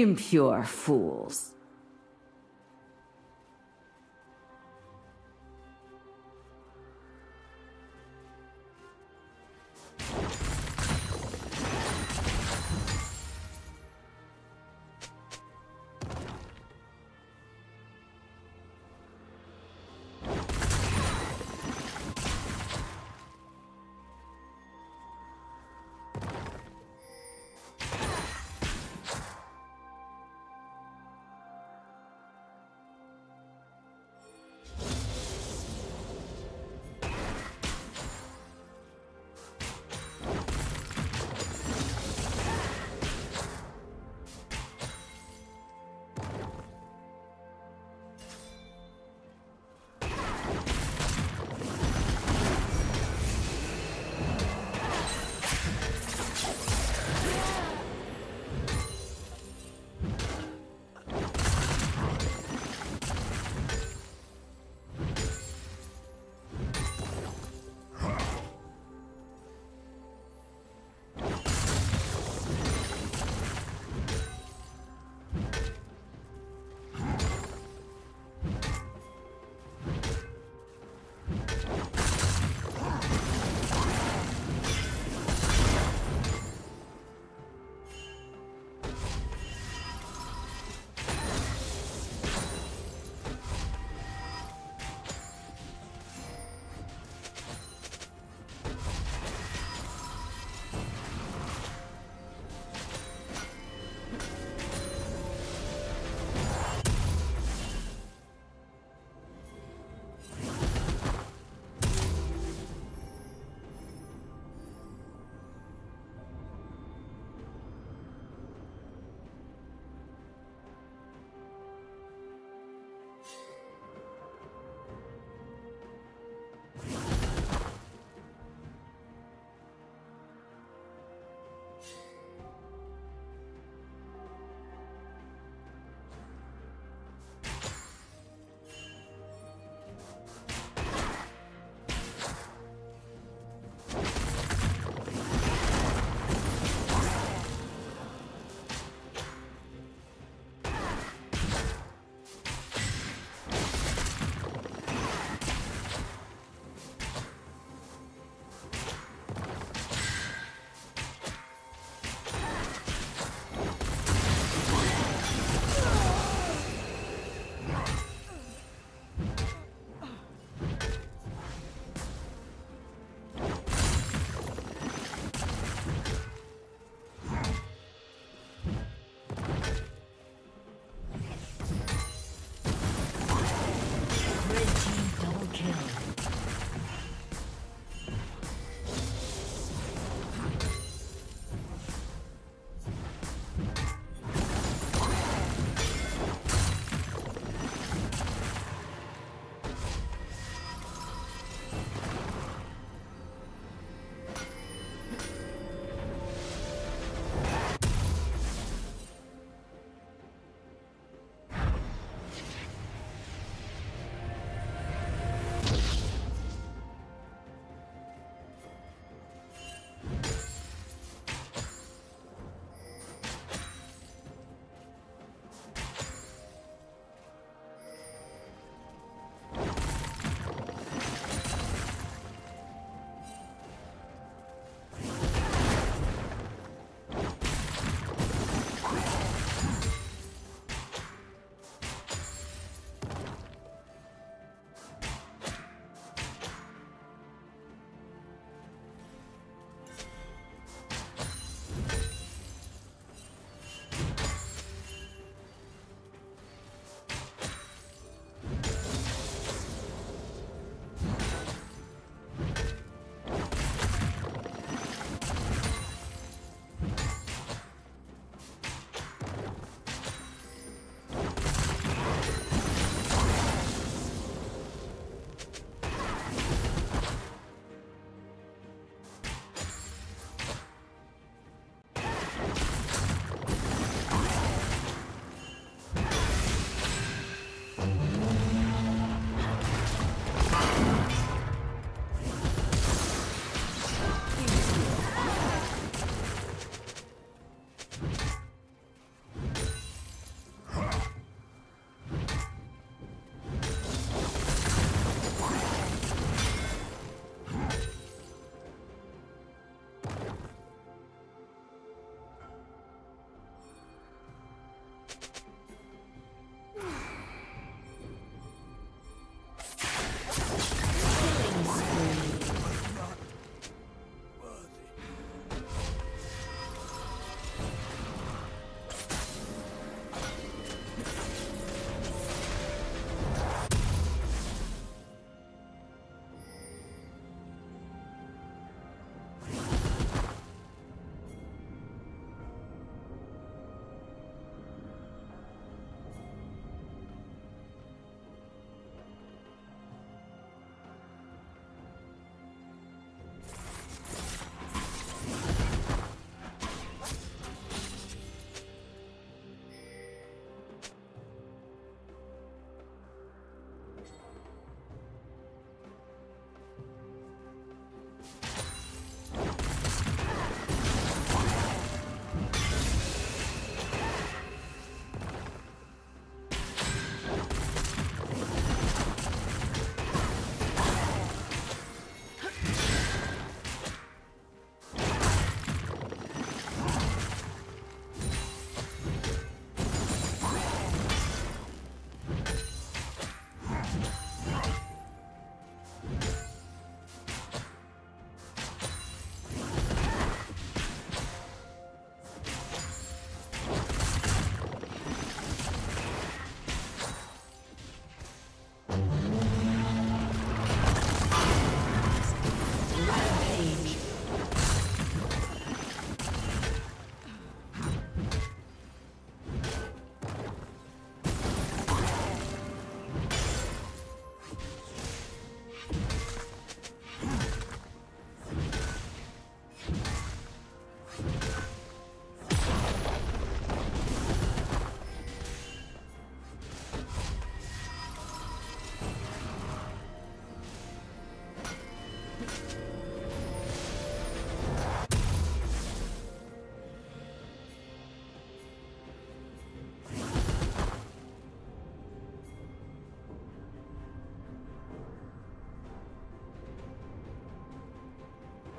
Impure fools.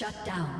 Shut down.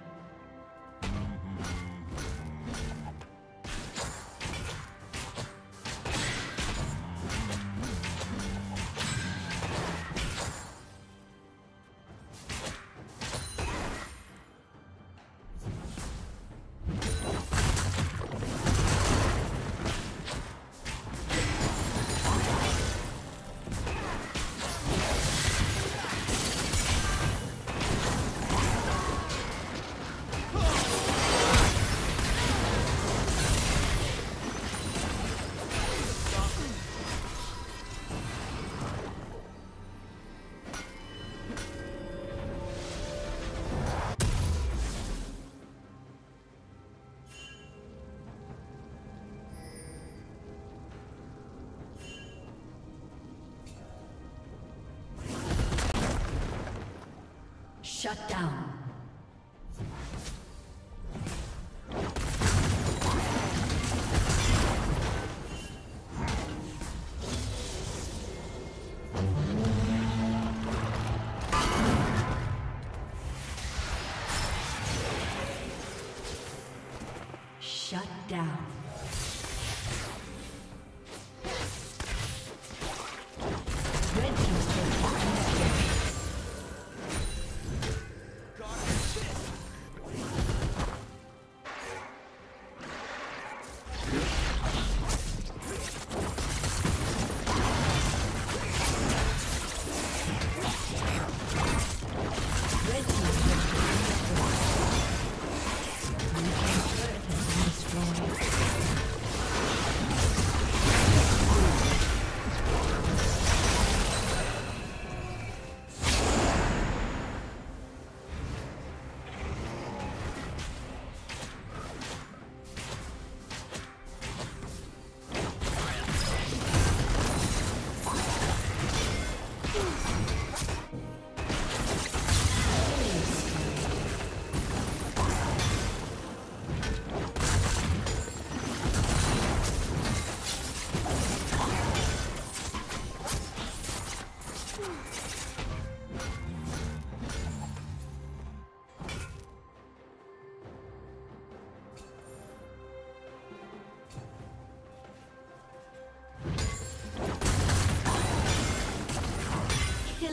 Shut down.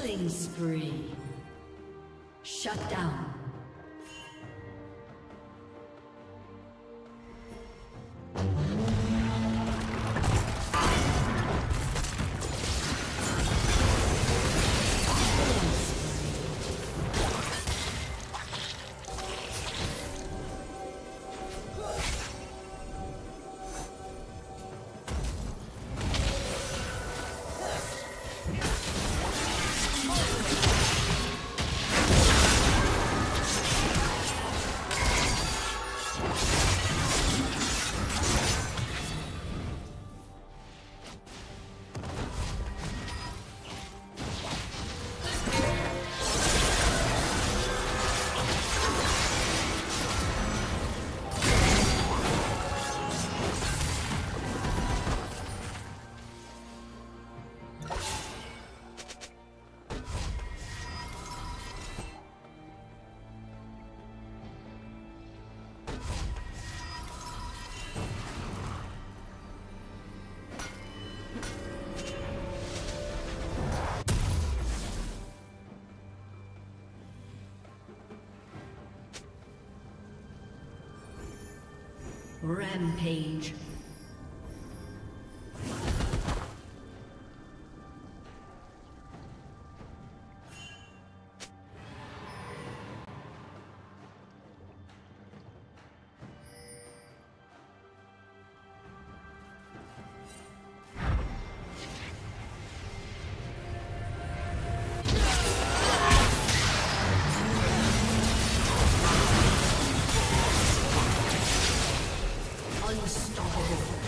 Killing spree. Rampage. Unstoppable.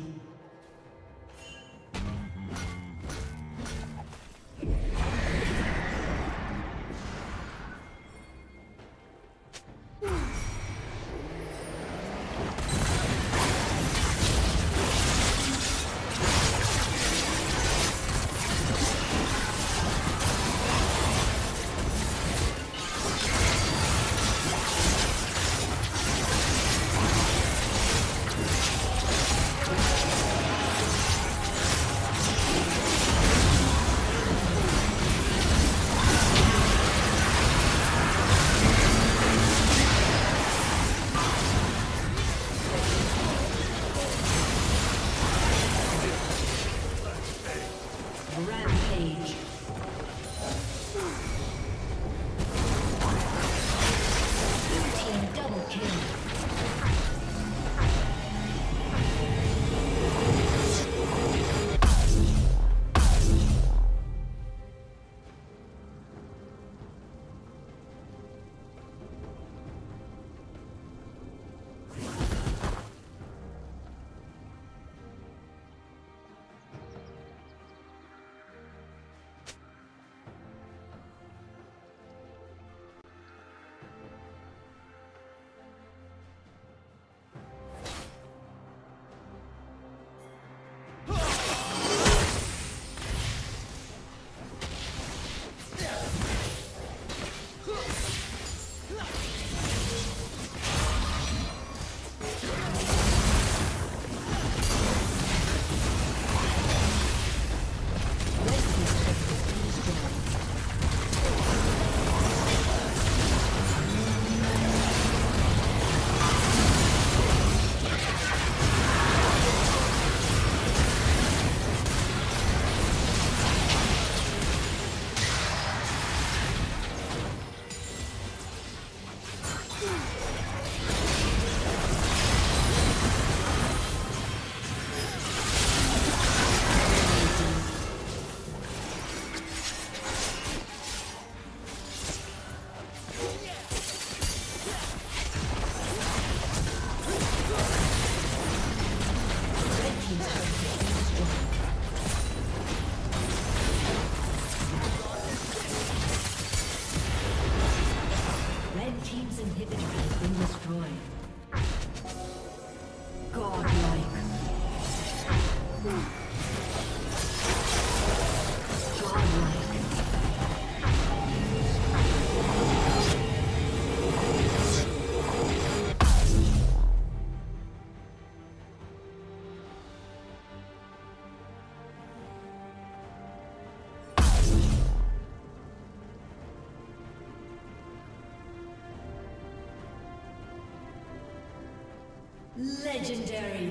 Legendary.